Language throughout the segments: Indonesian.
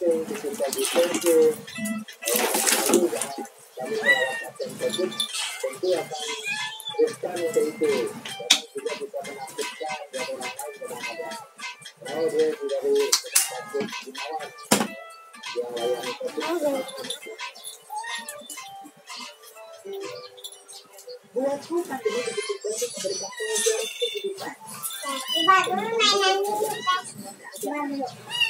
Terima kasih. distancing, di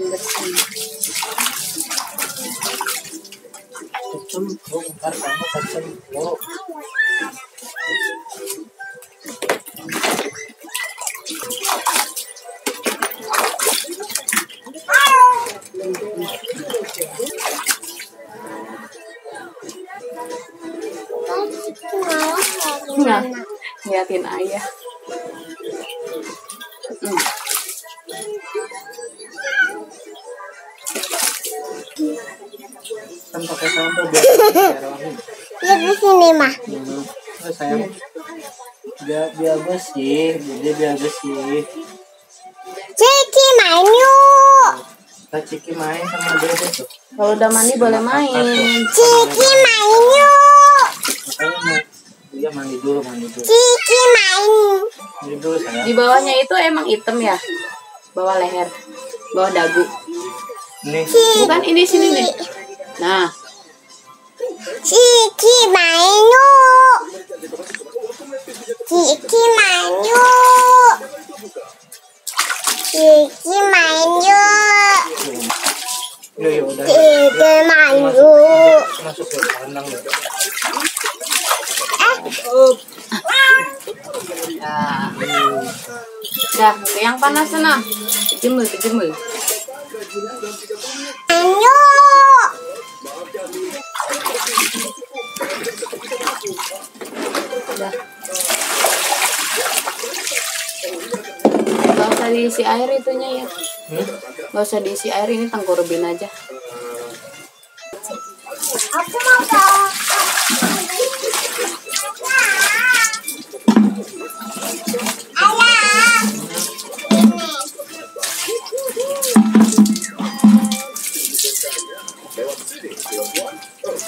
Nah, liatin ayah. Hmm. Pakai sampo biar biar wangi. Ya di sini mah. Hmm. Oh, sayang. Biar biar bersih, jadi biar bersih. Ciki main yuk. Kita ciki main sama dede tuh. Kalau udah mandi boleh main. Ciki main yuk. Dia mandi dulu, mandi dulu. Ciki main. Mandi dulu sayang. Di bawahnya itu emang hitam ya? Bawah leher, bawah dagu. Nih, Bukan ini sini nih. Nah, Ciki main yuk. Masuk ke kandang ya. ya. Dah, ke yang panas sana. Kejemur, kejemur. Main Gak usah diisi air itunya ya. Hmm? Gak usah diisi air ini tengkurubin aja. Aku mau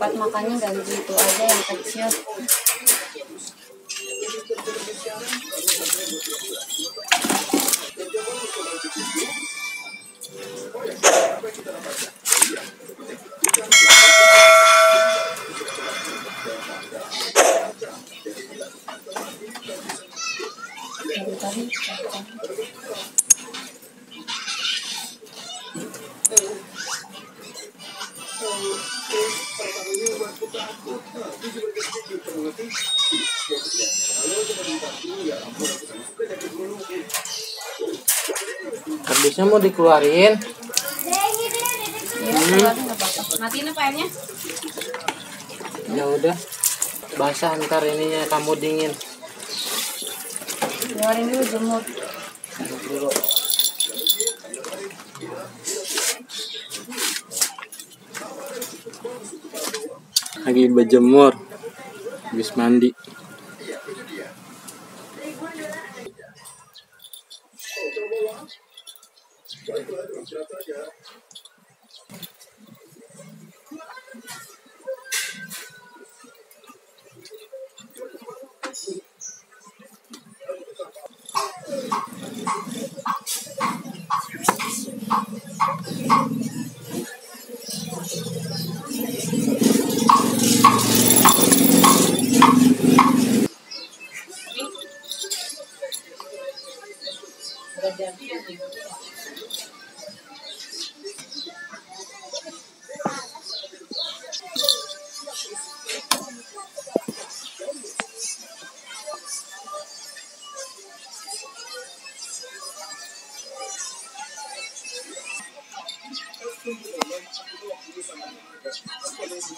Tempat makannya ganti itu aja yang kecil. Habisnya mau dikeluarin Ya, keluarin nggak apa-apa. Matiin apa airnya? ya udah basah ntar ininya kamu dingin Keluarin dulu jemur. dulu lagi berjemur habis mandi Baiklah.